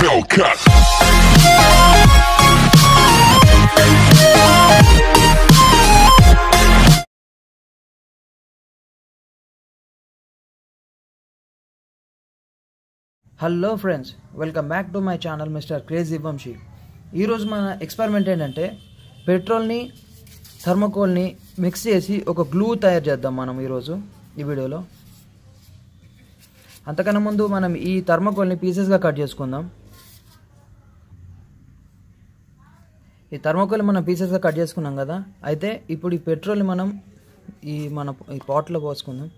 Hello friends welcome back to my channel mister crazy Vamsi ఈరోజు మన experiment ఏంటంటే పెట్రోల్ని థర్మకోల్ని mix చేసి ఒక గ్లూ తయారు చేద్దాం మనం ఈరోజు ఈ వీడియోలో. అంతకన్నా ముందు మనం ఈ థర్మకోల్ని పీసెస్గా కట్ చేసుకుందాం. ఈ థర్మోకోల్ మనం పీసెస్గా కట్ చేసుకున్నాం కదా అయితే ఇప్పుడు ఈ పెట్రోల్ మనం ఈ మన ఈ పాట్లో పోసుకుందాం.